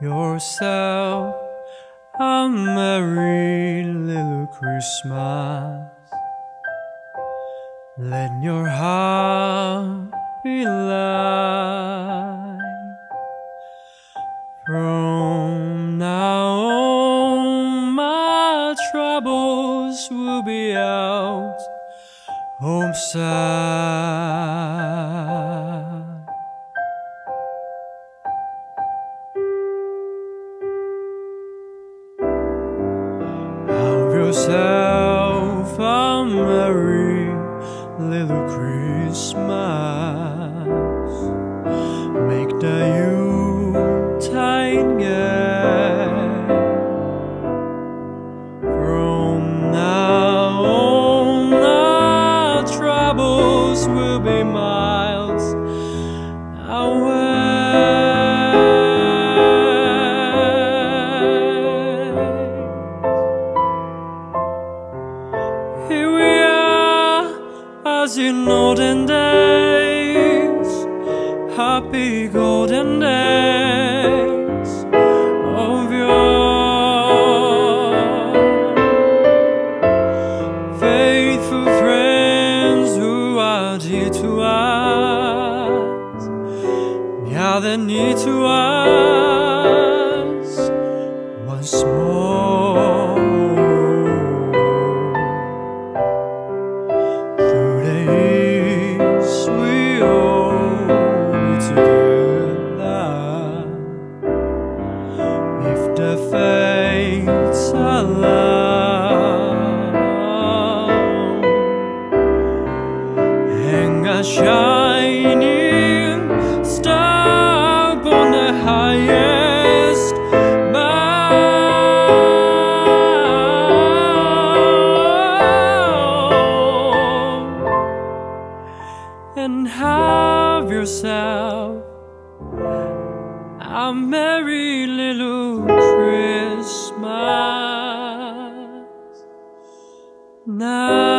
yourself a merry little Christmas. Let your heart be light. From now on, my troubles will be out home side. Yourself a merry little Christmas. Make the Yuletide gay. From now on, our troubles will be miles Here we are, as in olden days, happy golden days of yore. Faithful friends who are dear to us, they're near to us once more. A shining star the highest and have yourself a merry little Christmas now.